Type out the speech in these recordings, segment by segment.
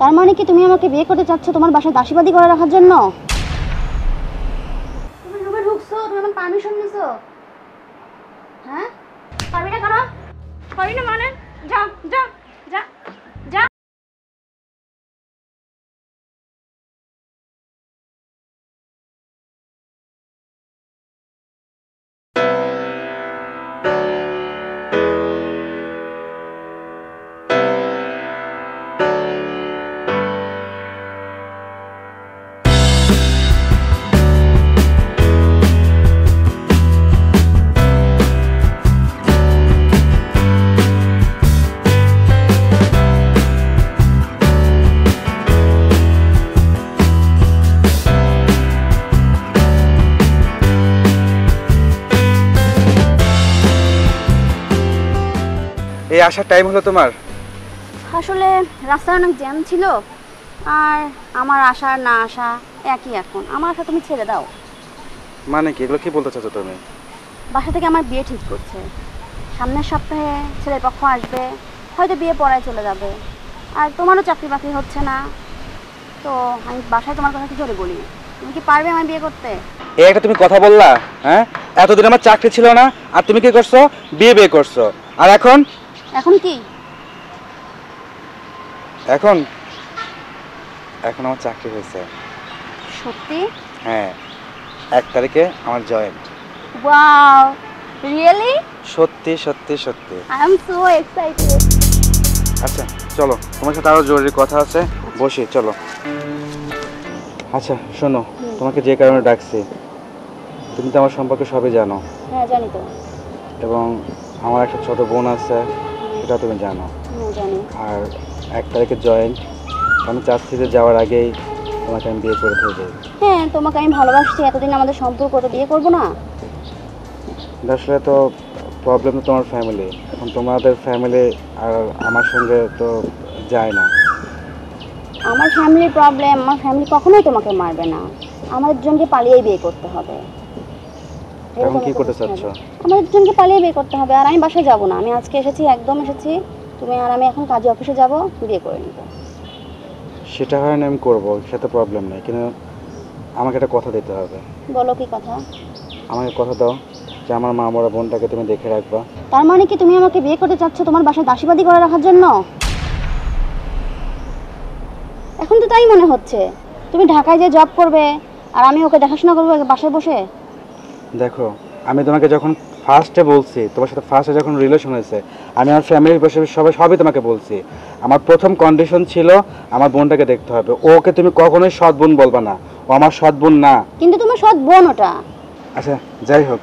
তার মানে কি তুমি আমাকে বিয়ে করতে চাচ্ছ? তোমার বাসায় দাসীবাদী করে রাখার জন্য? তুমি ঢুকছো, তুমি হ্যাঁ পারবি না কেন পারবি না মানে? যা যা আসার টাইম হলো তোমার? আসলে রাস্তায় অনেক জ্যাম ছিল আর আমার আসা না আসা একই এখন। আমার আশা তুমি ছেড়ে দাও। মানে কি? এগুলো কি বলতে চাচ্ছ তুমি? বাসা থেকে আমার বিয়ে ঠিক করছে। সামনের সপ্তাহে ছেলের পক্ষ আসবে হয়তো বিয়ে পড়ায় চলে যাবে। আর তোমারও চাকরি বাকরি হচ্ছে না। তো আমি বাসায় তোমার কথা কি করে বলি। তুমি কি পারবে আমার বিয়ে করতে? এই একটা তুমি কথা বললা হ্যাঁ? এতদিন আমার চাকরি ছিল না আর তুমি কি করছ? বিয়ে বিয়ে করছ। আর এখন এখন কি? এখন? এখন আমার চাকরি হয়েছে। সত্যি? হ্যাঁ। এক তারিখে আমার জয়েন্ট ওয়াও! রিয়েলি সত্যি সত্যি সত্যি। আই এম সো এক্সাইটেড আচ্ছা চলো। তোমার সাথে আরও জরুরি কথা আছে। বসি চলো। আচ্ছা শোনো তোমাকে যে কারণে ডাকছি তুমি তো আমার সম্পর্কে সবই জানো। হ্যাঁ জানি তো। এবং আমার একটা ছোট বোন আছে। সেটা তুমি জানো। জানি। আর এক তারিখে জয়েন্ট আমি চাচ্ছি যে যাওয়ার আগেই তোমাকে আমি বিয়ে করে ফেলব হ্যাঁ তোমাকে আমি ভালোবাসছি এতদিন আমাদের সম্পর্ক তো বিয়ে করব না। আসলে তো প্রবলেম তো তোমার ফ্যামিলি এখন তোমাদের ফ্যামিলি আর আমার সঙ্গে তো যায় না। আমার ফ্যামিলির প্রবলেম আমার ফ্যামিলি কখনোই তোমাকে মারবে না। আমাদের জনকে পালিয়েই বিয়ে করতে হবে। এখন কি করতে চাচ্ছ? বুঝতে হবে। আমাদের জনকে পালিয়ে বিয়ে করতে হবে। আর আমি বাসায় যাব না। আমি আজকে এসেছি একদম এসেছি। তুমি আর আমি এখন কাজে অফিসে যাব বিয়ে করে নিব। সেটা হয় না আমি করব। সেটা প্রবলেম নেই। কিন্তু আমাকে একটা কথা দিতে হবে। বলো কি কথা? আমাকে কথা দাও যে আমার মা মরা বোনটাকে তুমি দেখে রাখবা। তার মানে কি তুমি আমাকে বিয়ে করতে চাচ্ছ তোমার বাসায় দাসীবাদী করে রাখার জন্য? এখন তো তাই মনে হচ্ছে। তুমি ঢাকায় যে জব করবে আর আমি ওকে দেখাশোনা করব বাসায় বসে? দেখো আমি তোমাকে যখন ফার্স্টে বলছি তোমার সাথে ফার্স্টে যখন রিলেশন হয়েছে আমি আমার ফ্যামিলির বসে সবাই সবই তোমাকে বলছি। আমার প্রথম কন্ডিশন ছিল আমার বোনটাকে দেখতে হবে। ওকে তুমি কখনোই সৎ বোন বলবা না। ও আমার সৎ বোন না। কিন্তু তোমার সৎ বোন ওটা। আচ্ছা যাই হোক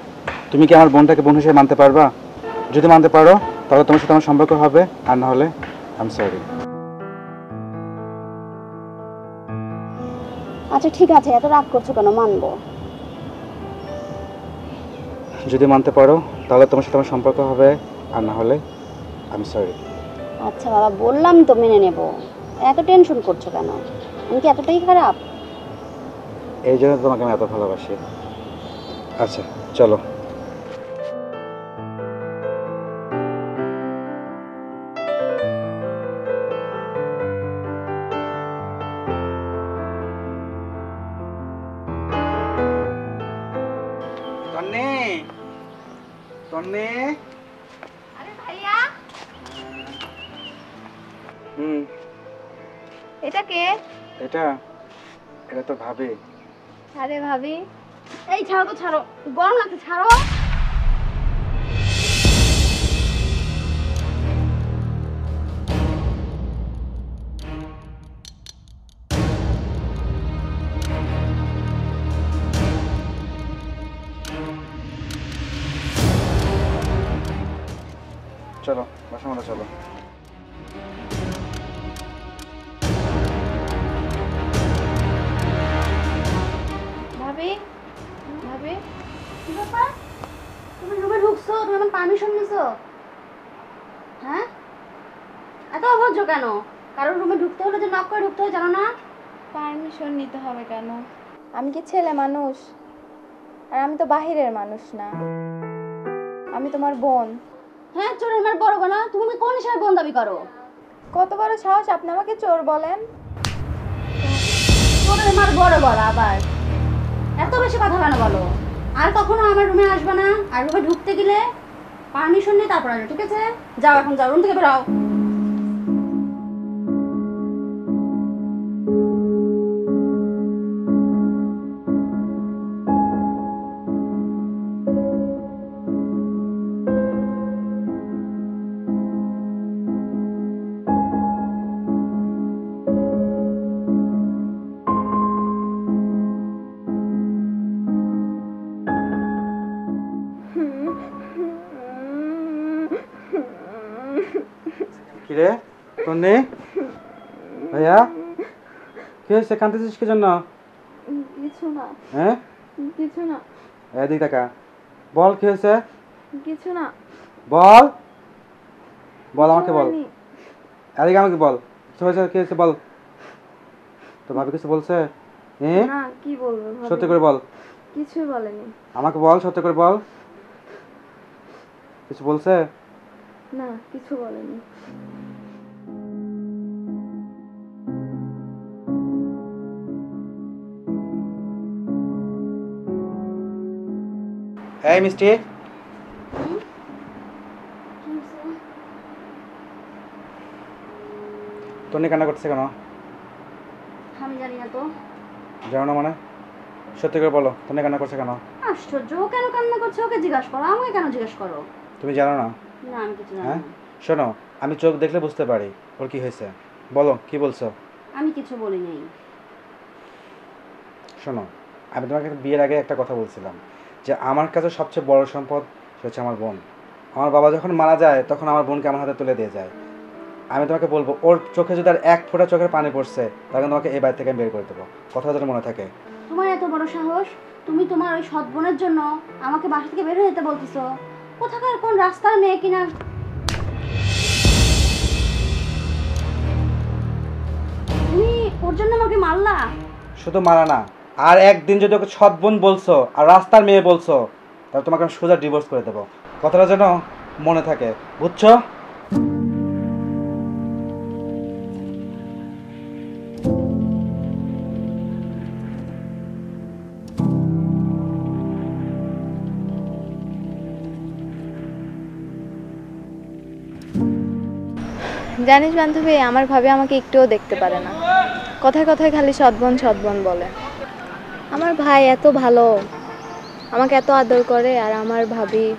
তুমি কি আমার বোনটাকে বোন হিসেবে মানতে পারবা? যদি মানতে পারো তাহলে তোমার সাথে আমার সম্পর্ক হবে। আর না হলে আই সরি আচ্ছা ঠিক আছে এত রাগ করছ কেন? মানবো। যদি মানতে পারো তাহলে তোমার সাথে আমার সম্পর্ক হবে আর না হলে আমি সরি আচ্ছা বাবা বললাম তো মেনে নেব। এত টেনশন করছ কেন? আমি কি এতটাই খারাপ? এই জন্য তোমাকে আমি এত ভালোবাসি। আচ্ছা চলো। আরে ভাইয়া। হুম। এটা কে? এটা? এটা তো ভাবি। আরে ভাবি। এই ছাড়ো তো ছাড়ো। গরম লাগছে ছাড়ো। চলো বাসা মতো চলো। ভাবি ভাবি। কি ব্যাপার? তুমি রুমে ঢুকছো তুমি আমার পারমিশন নিছো? হ্যাঁ? এত অভদ্র কেন? কারোর রুমে ঢুকতে হলে যে নক করে ঢুকতে হয় জানো না? পারমিশন নিতে হবে কেন? আমি কি ছেলে মানুষ? আর আমি তো বাহিরের মানুষ না। আমি তোমার বোন। হ্যাঁ চোরের মার বড় না তুমি কোন হিসাবে বোন দাবি করো? কত বড় সাহস? আপনি আমাকে চোর বলেন। চোরের মার বড় বড় আবার। এত বেশি কথা কেন বলো? আর কখনো আমার রুমে আসবে না? আর রুমে ঢুকতে গেলে পারমিশন নিয়ে তারপর আসবে ঠিক আছে? যাও এখন যাও রুম থেকে বেরাও কিরে তন্নি ভাইয়া? কি হয়েছে? কাঁদতেছিস কি জন্য? কিছু না। হ্যাঁ? কিছু না। এদিক টাকা বল কি হয়েছে? কিছু না। বল। বল আমাকে বল। এদিকে আমাকে বল। কিছু হয়েছে? কি হয়েছে? বল। তো ভাবি কিছু বলছে? হ্যাঁ না কি বলব সত্যি করে বল। কিছুই বলেনি। আমাকে বল সত্যি করে বল। কিছু বলছে? না কিছু বলেনি। এই মিষ্টি। কান্না করছে কেন? আমি জানি না তো। জানো না মানে? সত্যি করে বলো কান্না করছে কেন? আশ্চর্য ও কেন কান্না করছে? ওকে জিজ্ঞাসা করো আমাকে কেন জিজ্ঞাসা করো? তুমি জানো না? না আমি কিছু জানি হ্যাঁ? শোনো আমি চোখ দেখলে বুঝতে পারি ওর কি হয়েছে। বলো কি বলছো? আমি কিছু বলি নাই। শোনো আমি তোমাকে বিয়ের আগে একটা কথা বলছিলাম। যে আমার কাছে সবচেয়ে বড় সম্পদ সে হচ্ছে আমার বোন। আমার বাবা যখন মারা যায় তখন আমার বোনকে আমার হাতে তুলে দিয়ে যায়। আমি তোমাকে বলব ওর চোখে যদি আর এক ফোঁটা চোখের পানি পড়ছে তখন তোমাকে এই বাড়ি থেকে আমি বের করে দেবো। কথা যেন মনে থাকে। তোমার এত বড় সাহস? তুমি তোমার ওই সৎ বোনের জন্য আমাকে বাসা থেকে বের হয়ে যেতে বলতেছো? কোথাকার কোন রাস্তার মেয়ে কিনা? তুমি ওর জন্য আমাকে মারলা? শুধু মারা না আর একদিন যদি ওকে সৎ বোন বলছো আর রাস্তার মেয়ে বলছো, তাহলে তোমাকে আমি সোজা ডিভোর্স করে দেবো। কথাটা যেন মনে থাকে, বুঝছ? জানিস বান্ধবী, আমার ভাবি আমাকে একটুও দেখতে পারে না। কথায় কথায় খালি সদবন সদবন বলে। আমার ভাই এত ভালো। আমাকে এত আদর করে আর আমার ভাবি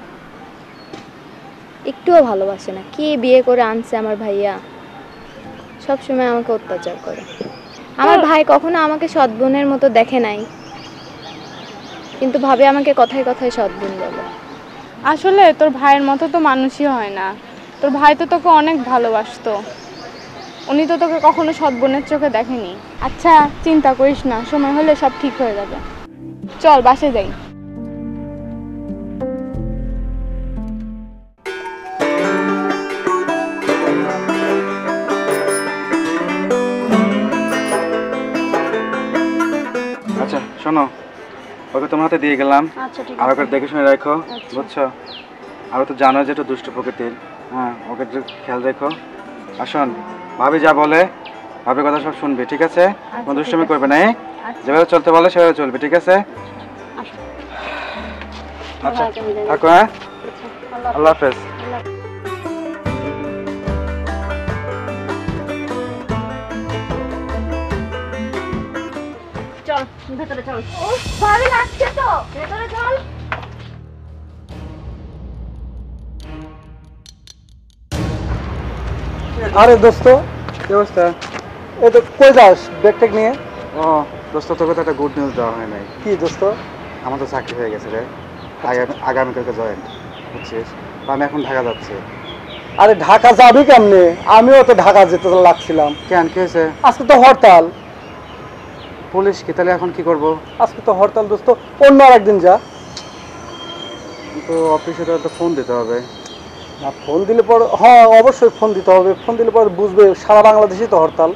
একটুও ভালোবাসে না। কি বিয়ে করে আনছে আমার ভাইয়া? সব সময় আমাকে অত্যাচার করে। আমার ভাই কখনো আমাকে সদবোনের মতো দেখে নাই। কিন্তু ভাবি আমাকে কথায় কথায় সদবোন বলে। আসলে তোর ভাইয়ের মতো তো মানুষই হয় না। তোর ভাই তো তোকে অনেক ভালোবাসতো। উনি তো তোকে কখনো সৎ বোনের চোখে দেখেনি। আচ্ছা চিন্তা করিস না সময় হলে সব ঠিক হয়ে যাবে। চল বাসে যাই। আচ্ছা শোনো। ওকে তোমার হাতে দিয়ে গেলাম। আচ্ছা ঠিক আর ওকে দেখে শুনে রাখো আচ্ছা। বুঝছ? আর তো জানো যে একটু দুষ্ট প্রকৃতির। হ্যাঁ ওকে একটু খেয়াল রেখো। আসুন ভাবি যা বলে ভাবির কথা সব শুনবি ঠিক আছে? কোনো দুষ্টমি করবে না এই? আচ্ছা। যেভাবে চলতে বলে সেভাবে চলবে ঠিক আছে। আচ্ছা। থাকো হ্যাঁ? আল্লাহ আল্লাহ হাফেজ। চল ভেতরে চল। ও ভাবি লাগছে তো। ভেতরে চল। আরে দোস্ত কি অবস্থা? এই তো কই যাস? ব্যাগ ট্যাগ নিয়ে? ও দোস্ত তোকে তো একটা গুড নিউজ দেওয়া হয় নাই। কি দোস্ত? আমার তো চাকরি হয়ে গেছে রে। আগামী আগামীকালকে জয়েন্ট বুঝছিস? আমি এখন ঢাকা যাচ্ছি। আরে ঢাকা যাবি কেমনে? আমিও তো ঢাকা যেতে লাগছিলাম। কেন কি হয়েছে? আজকে তো হরতাল। পুলিশ কি? তাহলে এখন কি করব? আজকে তো হরতাল দোস্ত। অন্য আর একদিন যা। তো অফিসে তো ফোন দিতে হবে। না ফোন দিলে পর হ্যাঁ অবশ্যই ফোন দিতে হবে। ফোন দিলে পর বুঝবে সারা বাংলাদেশেই তো হরতাল।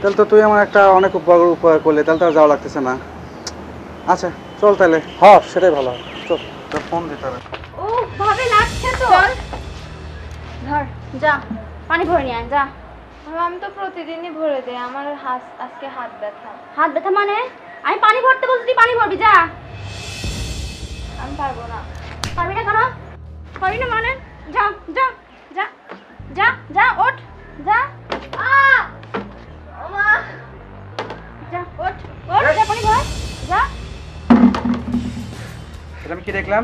তাহলে তো তুই আমার একটা অনেক উপকার উপকার করলে তাহলে তো আর যাওয়া লাগতেছে না। আচ্ছা চল তাহলে। হ্যাঁ সেটাই ভালো চল। তো ফোন দিতে হবে। ও ভাবি লাগছে তো। ধর যা পানি ভরে নিয়ে আয় যা। আমি তো প্রতিদিনই ভরে দেই আমার হাত আজকে হাত ব্যথা। হাত ব্যথা মানে? আমি পানি ভরতে বলছি তুই পানি ভরবি যা। আমি পারব না। পারবি না কেন? পারবি না মানে? যা যা যা যা যা ওঠ যা। আমি কি দেখলাম?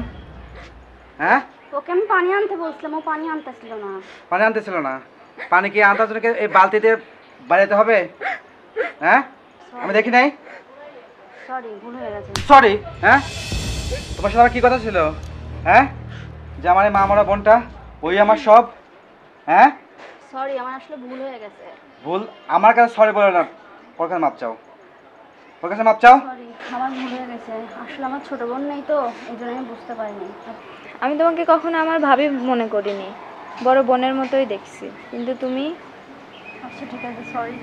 হ্যাঁ? ওকে আমি পানি আনতে বলছিলাম ও পানি আনতেছিল না। পানি আনতেছিল না। পানি কি আনতে জন্য এই বালতিতে বাড়াতে হবে? হ্যাঁ? আমি দেখি নাই? সরি ভুল হয়ে গেছে। সরি হ্যাঁ? তোমার সাথে আমার কি কথা ছিল? হ্যাঁ? যে আমার এই মা মরা বোনটা ওই আমার সব? হ্যাঁ? সরি আমার আসলে ভুল হয়ে গেছে। ভুল? আমার কাছে সরি বলে না। ওর কাছে মাপ চাও। ওর কাছে মাপ চাও? সরি আমার ভুল হয়ে গেছে। আসলে আমার ছোট বোন নেই তো এই জন্য আমি বুঝতে পারিনি। আমি তোমাকে কখনো আমার ভাবি মনে করিনি। বড় বোনের মতোই দেখছি। কিন্তু তুমি? আচ্ছা ঠিক আছে সরি